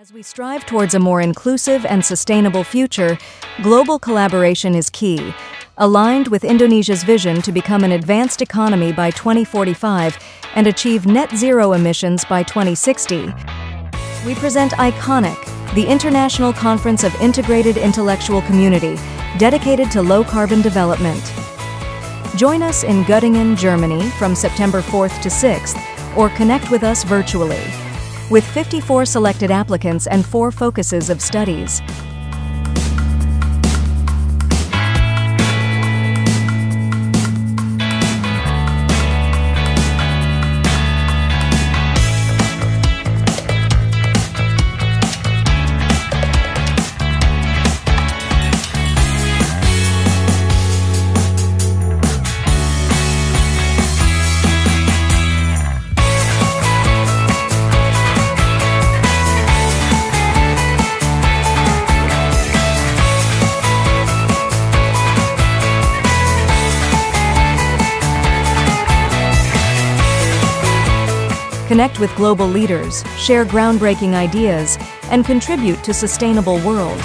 As we strive towards a more inclusive and sustainable future, global collaboration is key. Aligned with Indonesia's vision to become an advanced economy by 2045 and achieve net zero emissions by 2060, we present ICONIC, the International Conference of Integrated Intellectual Community, dedicated to low carbon development. Join us in Göttingen, Germany from September 4th to 6th, or connect with us virtually. With 54 selected applicants and four focuses of studies, Connect with global leaders, share groundbreaking ideas, and contribute to sustainable world.